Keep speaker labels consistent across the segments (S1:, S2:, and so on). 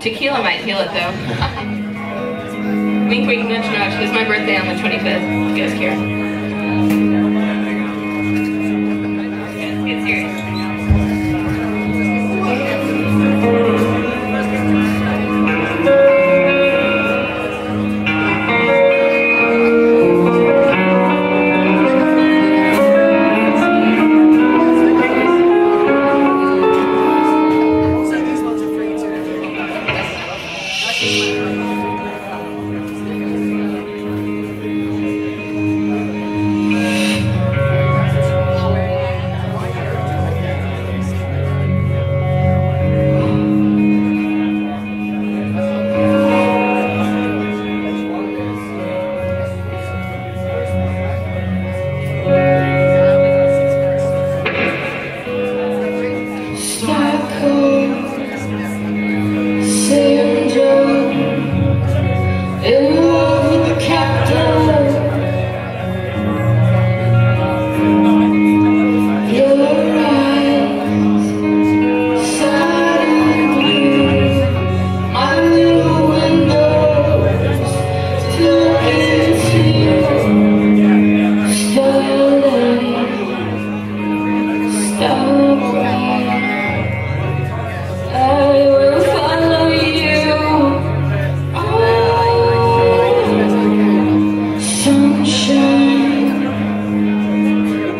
S1: Tequila might heal it though. wink, wink, nudge, nudge. It's my birthday on the 25th. You guys care.
S2: Shh.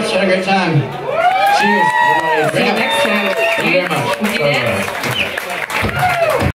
S2: much. Had a great time. Cheers. everybody.
S1: See you next time.